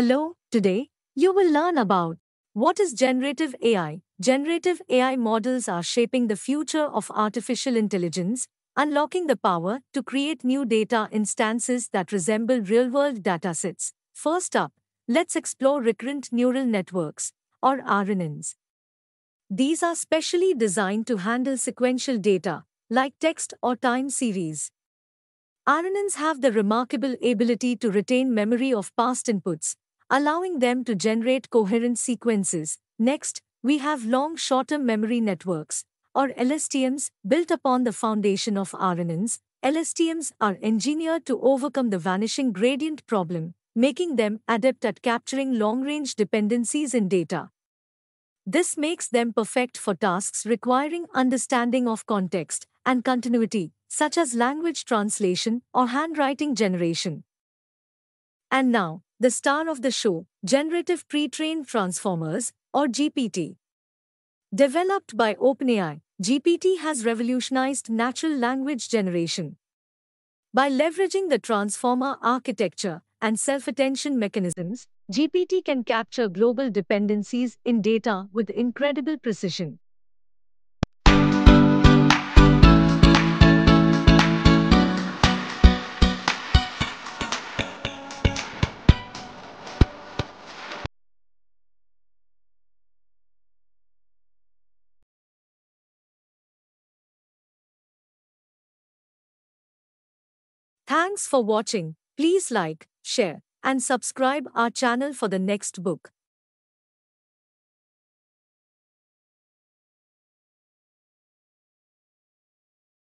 Hello, today, you will learn about what is generative AI. Generative AI models are shaping the future of artificial intelligence, unlocking the power to create new data instances that resemble real world datasets. First up, let's explore recurrent neural networks, or RNNs. These are specially designed to handle sequential data, like text or time series. RNNs have the remarkable ability to retain memory of past inputs, allowing them to generate coherent sequences. Next, we have long short-term memory networks, or LSTMs, built upon the foundation of RNNs. LSTMs are engineered to overcome the vanishing gradient problem, making them adept at capturing long-range dependencies in data. This makes them perfect for tasks requiring understanding of context and continuity, such as language translation or handwriting generation. And now, the star of the show, Generative Pre-trained Transformers, or GPT. Developed by OpenAI, GPT has revolutionized natural language generation. By leveraging the transformer architecture and self-attention mechanisms, GPT can capture global dependencies in data with incredible precision. Thanks for watching. Please like, share, and subscribe our channel for the next book.